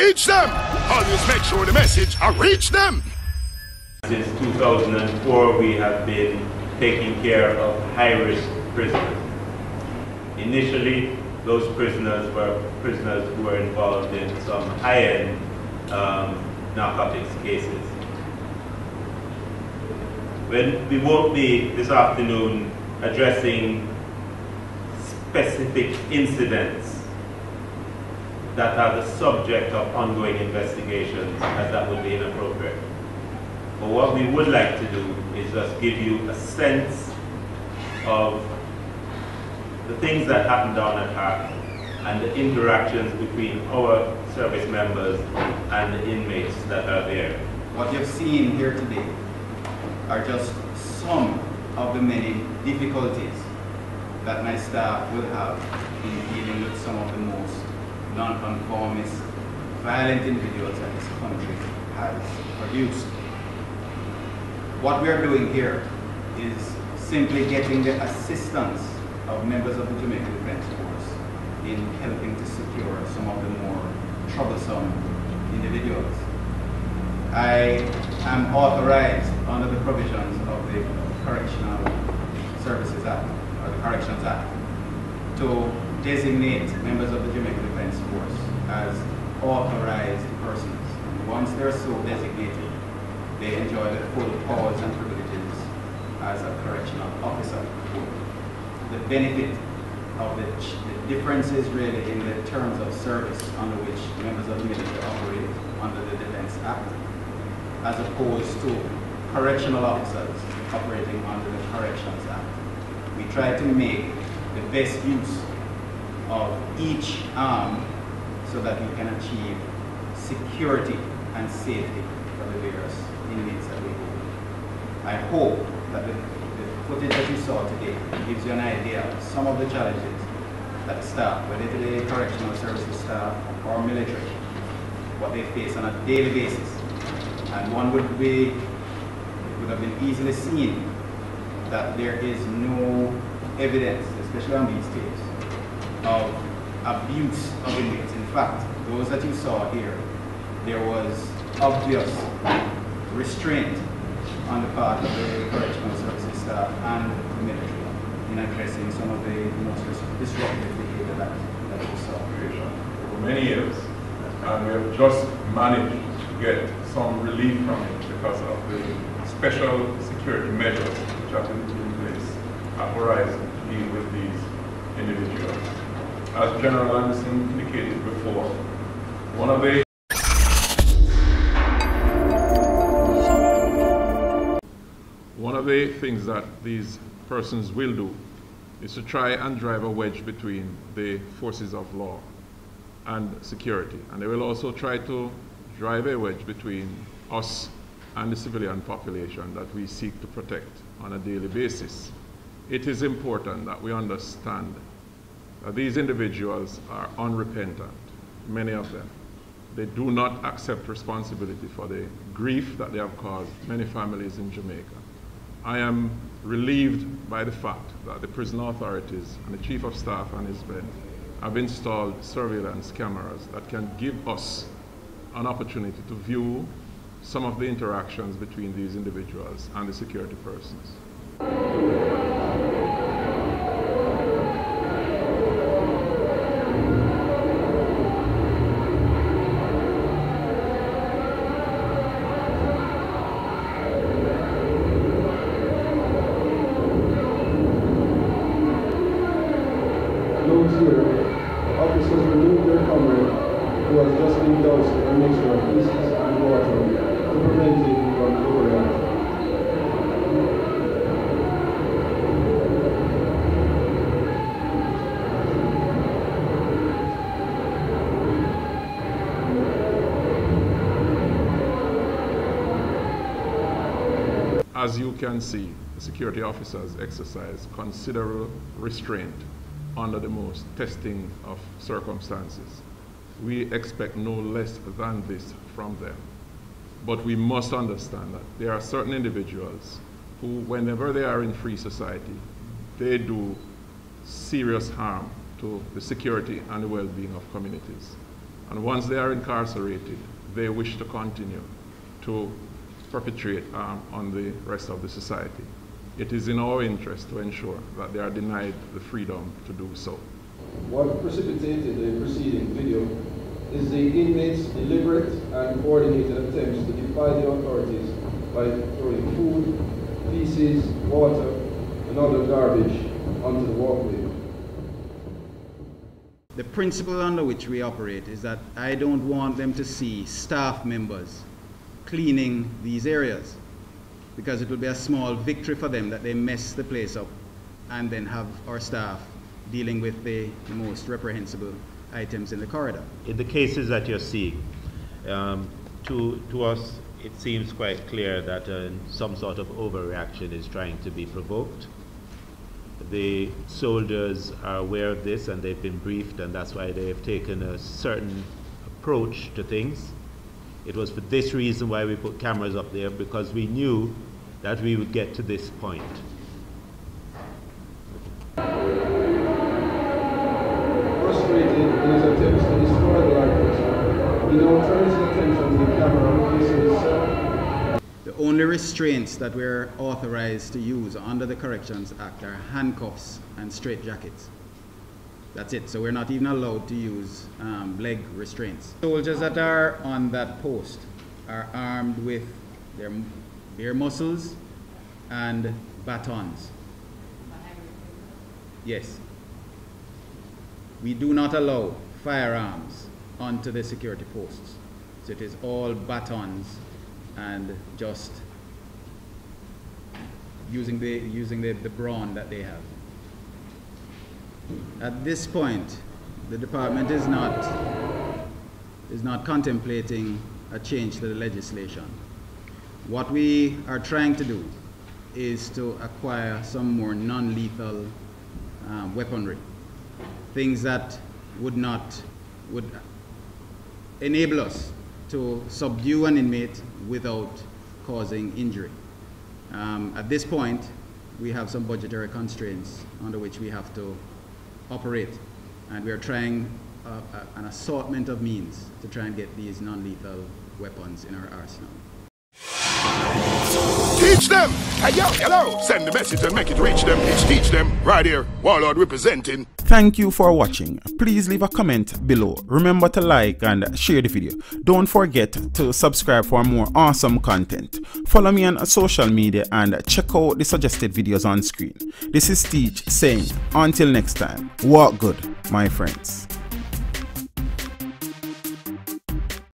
Teach Dem! Always make sure the message reach them! Since 2004, we have been taking care of high-risk prisoners. Initially, those prisoners were prisoners who were involved in some high-end um, narcotics cases. When we won't be this afternoon addressing specific incidents that are the subject of ongoing investigations, as that would be inappropriate. But what we would like to do is just give you a sense of the things that happen down at HAC and the interactions between our service members and the inmates that are there. What you've seen here today are just some of the many difficulties that my staff will have in dealing with some of the most nonconformist, violent individuals that this country has produced. What we are doing here is simply getting the assistance of members of the Jamaica Defense Force in helping to secure some of the more troublesome individuals. I am authorized under the provisions of the Correctional Services Act, or the Corrections Act, to designate members of the Jamaica Defense Force as authorized persons. Once they're so designated, they enjoy the full powers and privileges as a correctional officer. The benefit of the, the differences really in the terms of service under which members of the military operate under the Defense Act, as opposed to correctional officers operating under the Corrections Act. We try to make the best use of each arm so that we can achieve security and safety for the various inmates that we hold. I hope that the, the footage that you saw today gives you an idea of some of the challenges that staff, whether it be correctional services staff or military, what they face on a daily basis. And one would be, would have been easily seen that there is no evidence, especially on these tapes, of abuse of inmates. In fact, those that you saw here, there was obvious restraint on the part of the correctional services staff and the military in addressing some of the most disruptive behavior that, that we saw. For many years, and we have just managed to get some relief from it because of the special security measures which have been in place at Horizon to deal with these individuals. As General Anderson indicated before, one of the one of the things that these persons will do is to try and drive a wedge between the forces of law and security. And they will also try to drive a wedge between us and the civilian population that we seek to protect on a daily basis. It is important that we understand that these individuals are unrepentant, many of them. They do not accept responsibility for the grief that they have caused many families in Jamaica. I am relieved by the fact that the prison authorities and the Chief of Staff and his men have installed surveillance cameras that can give us an opportunity to view some of the interactions between these individuals and the security persons. Those here, officers remove comrade who just been doused with a mixture of pieces and water to prevent from overreacting. As you can see, the security officers exercise considerable restraint under the most testing of circumstances. We expect no less than this from them. But we must understand that there are certain individuals who, whenever they are in free society, they do serious harm to the security and the well-being of communities. And once they are incarcerated, they wish to continue to perpetrate um, on the rest of the society. It is in our interest to ensure that they are denied the freedom to do so. What precipitated the preceding video is the inmates' deliberate and coordinated attempts to defy the authorities by throwing food, feces, water, and other garbage onto the walkway. The principle under which we operate is that I don't want them to see staff members cleaning these areas because it will be a small victory for them that they mess the place up and then have our staff dealing with the, most reprehensible items in the corridor. In the cases that you're seeing, um, to, to us, it seems quite clear that uh, some sort of overreaction is trying to be provoked. The soldiers are aware of this and they've been briefed, and that's why they have taken a certain approach to things. It was for this reason why we put cameras up there, because we knew that we would get to this point. Frustrated in his attempts to destroy the library, he now turns his attention to the camera facing his. The only restraints that we're authorized to use under the Corrections Act are handcuffs and straitjackets. That's it. So we're not even allowed to use um, leg restraints. Soldiers that are on that post are armed with their bare muscles and batons. Yes. We do not allow firearms onto the security posts. So it is all batons and just using the, using the, the brawn that they have. At this point, the department is not, is not contemplating a change to the legislation. What we are trying to do is to acquire some more non-lethal um, weaponry, things that would not, would enable us to subdue an inmate without causing injury. Um, at this point, we have some budgetary constraints under which we have to operate, and we are trying uh, uh, an assortment of means to try and get these non-lethal weapons in our arsenal. Teach Dem! Hey yo, hello! Send the message and make it reach them. It's Teach Dem right here. Warlord representing. Thank you for watching. Please leave a comment below. Remember to like and share the video. Don't forget to subscribe for more awesome content. Follow me on social media and check out the suggested videos on screen. This is Teach saying, until next time, walk good, my friends.